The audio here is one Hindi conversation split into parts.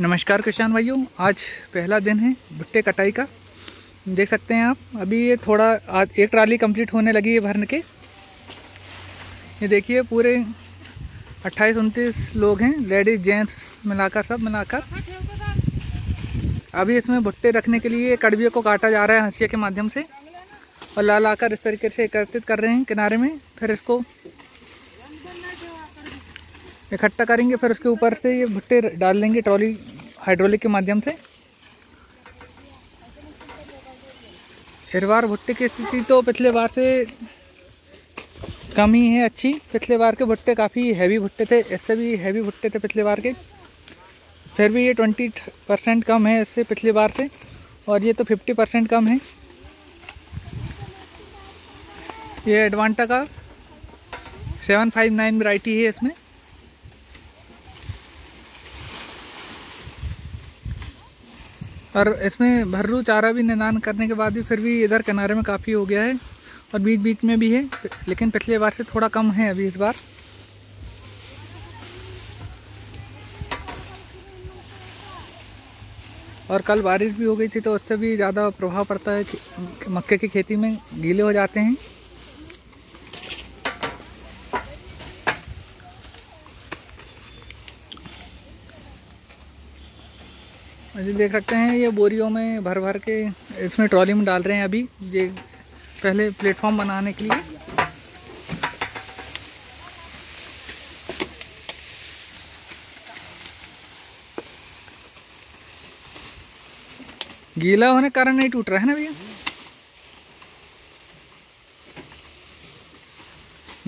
नमस्कार किसान भाइयों, आज पहला दिन है भुट्टे कटाई का। देख सकते हैं आप, अभी ये थोड़ा आज एक ट्राली कंप्लीट होने लगी है भरने के। ये देखिए, पूरे अट्ठाईस, उनतीस लोग हैं, लेडीज़, जेंट्स मिलाकर, सब मिलाकर। अभी इसमें भुट्टे रखने के लिए कड़वियों को काटा जा रहा है हंसिया के माध्यम से और लाल आकर इस तरीके से एकत्रित कर रहे हैं किनारे में, फिर इसको इकट्ठा करेंगे, फिर उसके ऊपर से ये भुट्टे डाल देंगे ट्रॉली हाइड्रोलिक के माध्यम से। इस बार भुट्टे की स्थिति तो पिछले बार से कम ही है, अच्छी। पिछले बार के भुट्टे काफ़ी हैवी भुट्टे थे, इससे भी हैवी भुट्टे थे पिछले बार के। फिर भी ये ट्वेंटी परसेंट कम है इससे पिछली बार से, और ये तो फिफ्टी परसेंट कम है। ये एडवांटा का सेवन फाइव नाइन वराइटी है इसमें। और इसमें भर्रू चारा भी निदान करने के बाद भी फिर भी इधर किनारे में काफ़ी हो गया है और बीच बीच में भी है, लेकिन पिछले बार से थोड़ा कम है अभी इस बार। और कल बारिश भी हो गई थी तो उससे भी ज़्यादा प्रभाव पड़ता है मक्के की खेती में गीले हो जाते हैं। अभी देख सकते हैं, ये बोरियों में भर भर के इसमें ट्रॉली में डाल रहे हैं अभी, ये पहले प्लेटफॉर्म बनाने के लिए। गीला होने कारण नहीं टूट रहा है ना भैया?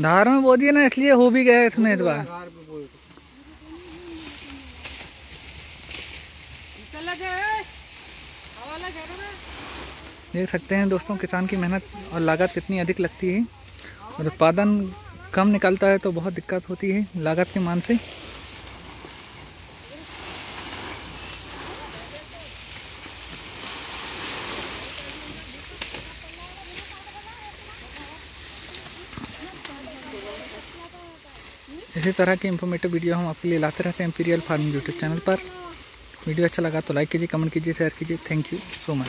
धार में बो दिया ना, इसलिए हो भी गया इसमें इस बार। देख सकते हैं दोस्तों, किसान की मेहनत और लागत कितनी अधिक लगती है। और उत्पादन कम निकलता है तो बहुत दिक्कत होती है, लागत के मान से। इसी तरह के इन्फॉर्मेटिव वीडियो हम आपके लिए लाते रहते हैं एम्पीरियल फ़ार्मिंग यूट्यूब चैनल पर। वीडियो अच्छा लगा तो लाइक कीजिए कमेंट कीजिए शेयर कीजिए। Thank you so much.